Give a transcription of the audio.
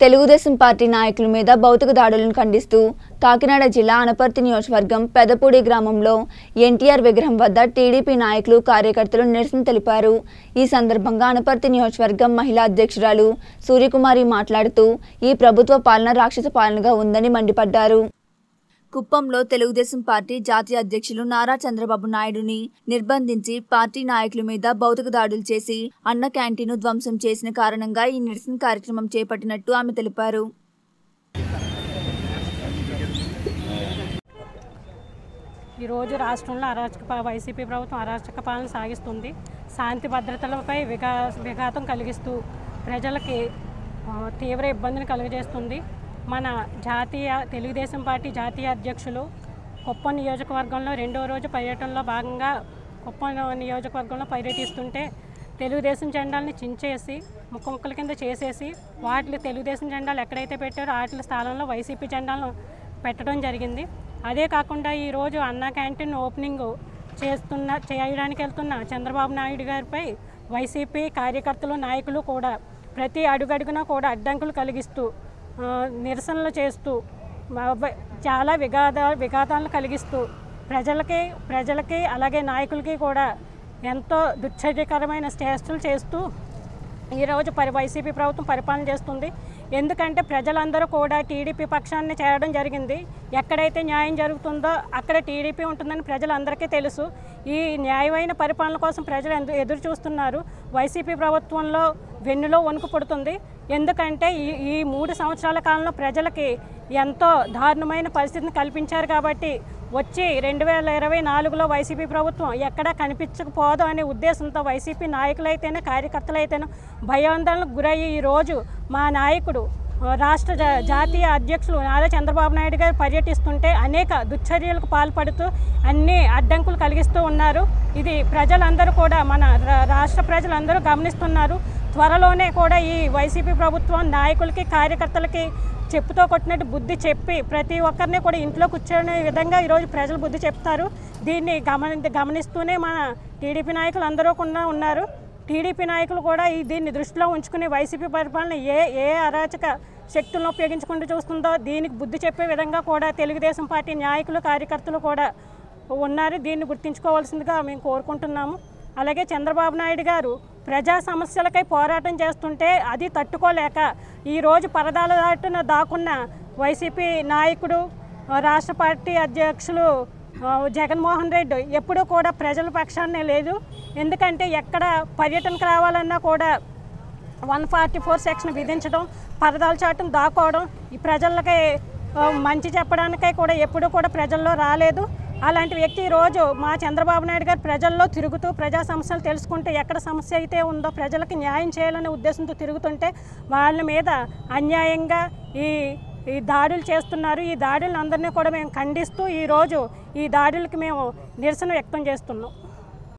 Telugu Desam party నాయకుల మీద భౌతిక దాడులను ఖండిస్తూ కాకినాడ జిల్లా అనపర్తి నియోజకవర్గం పెదపూడి గ్రామంలో ఎన్టీఆర్ విగ్రహం వద్ద టీడీపీ నాయకులు కార్యకర్తలు నిరసన తెలిపారు. ఈ సందర్భంగా అనపర్తి నియోజకవర్గం మహిళా అధ్యక్షురాలు సూర్యకుమారి మాట్లాడుతూ ఈ ప్రభుత్వ పాలన రాక్షస పాలనగా ఉందని మండిపడ్డారు. కుప్పంలో తెలుగుదేశం పార్టీ జాతీయ అధ్యక్షులు నారా చంద్రబాబు నాయుడుని నిర్బంధించి పార్టీ నాయకుల మీద భౌతిక దాడులు చేసి అన్న క్యాంటీన్ను ధ్వంసం చేసిన కారణంగా ఈ నిరసన కార్యక్రమం చేపట్టినట్టు ఆమె తెలిపారు. ఈరోజు రాష్ట్రంలో అరాచక వైసీపీ ప్రభుత్వం అరాచక పాలన సాగిస్తుంది. శాంతి భద్రతలపై విఘా విఘాతం కలిగిస్తూ ప్రజలకి తీవ్ర ఇబ్బందిని కలుగజేస్తుంది. మన జాతీయ తెలుగుదేశం పార్టీ జాతీయ అధ్యక్షులు కుప్పం నియోజకవర్గంలో రెండో రోజు పర్యటనలో భాగంగా కుప్పం నియోజకవర్గంలో పర్యటిస్తుంటే తెలుగుదేశం జెండాలని చించేసి ముక్క ముక్కల కింద చేసేసి వాటిని తెలుగుదేశం జెండాలు ఎక్కడైతే పెట్టారో వాటి స్థానంలో వైసీపీ జెండాలను పెట్టడం జరిగింది. అదే కాకుండా ఈరోజు అన్నా క్యాంటీన్ ఓపెనింగ్ చేస్తున్న చేయడానికి వెళ్తున్న చంద్రబాబు నాయుడు గారిపై వైసీపీ కార్యకర్తలు నాయకులు కూడా ప్రతి అడుగడుగునా కూడా అడ్డంకులు కలిగిస్తూ నిరసనలు చేస్తూ చాలా విఘాత విఘాతాలను కలిగిస్తూ ప్రజలకి ప్రజలకి అలాగే నాయకులకి కూడా ఎంతో దుశ్చర్యకరమైన చేష్టలు చేస్తూ ఈరోజు పరి వైసీపీ ప్రభుత్వం పరిపాలన చేస్తుంది. ఎందుకంటే ప్రజలందరూ కూడా టీడీపీ పక్షాన్ని చేరడం జరిగింది. ఎక్కడైతే న్యాయం జరుగుతుందో అక్కడ టీడీపీ ఉంటుందని ప్రజలందరికీ తెలుసు. ఈ న్యాయమైన పరిపాలన కోసం ప్రజలు ఎందు- ఎదురు చూస్తున్నారు. వైసీపీ ప్రభుత్వంలో వెన్నులో వణుకు పుడుతుంది. ఎందుకంటే ఈ ఈ మూడు సంవత్సరాల కాలంలో ప్రజలకి ఎంతో దారుణమైన పరిస్థితిని కల్పించారు కాబట్టి వచ్చి రెండు వేల ఇరవై నాలుగులో వైసీపీ ప్రభుత్వం ఎక్కడా కనిపించకపోదు అనే ఉద్దేశంతో వైసీపీ నాయకులైతేనే కార్యకర్తలైతేనే భయాందోళనకు గురయ్యి ఈరోజు మా నాయకుడు రాష్ట్ర జాతీయ అధ్యక్షులు నారా చంద్రబాబు నాయుడు గారు పర్యటిస్తుంటే అనేక దుశ్చర్యలకు పాల్పడుతూ అన్ని అడ్డంకులు కలిగిస్తూ ఉన్నారు. ఇది ప్రజలందరూ కూడా మన రా- రాష్ట్ర ప్రజలందరూ గమనిస్తున్నారు. త్వరలోనే కూడా ఈ వైసీపీ ప్రభుత్వం నాయకులకి కార్యకర్తలకి చెప్పుతో కొట్టినట్టు బుద్ధి చెప్పి ప్రతి ఒక్కరిని కూడా ఇంట్లో కూర్చొనే విధంగా ఈరోజు ప్రజలు బుద్ధి చెప్తారు. దీన్ని గమని గమనిస్తూనే మన టీడీపీ నాయకులు అందరూ కూడా ఉన్నారు. టీడీపీ నాయకులు కూడా ఈ దీన్ని దృష్టిలో ఉంచుకుని వైసీపీ పరిపాలన ఏ ఏ అరాచక శక్తులను ఉపయోగించుకుంటూ చూస్తుందో దీనికి బుద్ధి చెప్పే విధంగా కూడా తెలుగుదేశం పార్టీ నాయకులు కార్యకర్తలు కూడా ఉన్నారు. దీన్ని గుర్తుంచుకోవాల్సిందిగా మేము కోరుకుంటున్నాము. అలాగే చంద్రబాబు నాయుడు గారు ప్రజా సమస్యలకై పోరాటం చేస్తుంటే అది తట్టుకోలేక ఈరోజు పరదాల దాటున దాక్కున్న వైసీపీ నాయకుడు రాష్ట్ర పార్టీ అధ్యక్షులు జగన్మోహన్ రెడ్డి ఎప్పుడూ కూడా ప్రజల పక్షాన్నే లేదు. ఎందుకంటే ఎక్కడ పర్యటనకు రావాలన్నా కూడా వన్ ఫార్టీ ఫోర్ సెక్షన్ విధించడం పరదాలు చాటును దాక్కోవడం ఈ ప్రజలకి మంచి చెప్పడానికై కూడా ఎప్పుడూ కూడా ప్రజల్లో రాలేదు. అలాంటి వ్యక్తి ఈరోజు మా చంద్రబాబు నాయుడు గారు ప్రజల్లో తిరుగుతూ ప్రజా సమస్యలు తెలుసుకుంటే ఎక్కడ సమస్య అయితే ఉందో ప్రజలకు న్యాయం చేయాలనే ఉద్దేశంతో తిరుగుతుంటే వాళ్ళ మీద అన్యాయంగా ఈ ఈ దాడులు చేస్తున్నారు. ఈ దాడులను అందరినీ కూడా మేము ఖండిస్తూ ఈరోజు ఈ దాడులకి మేము నిరసన వ్యక్తం చేస్తున్నాం.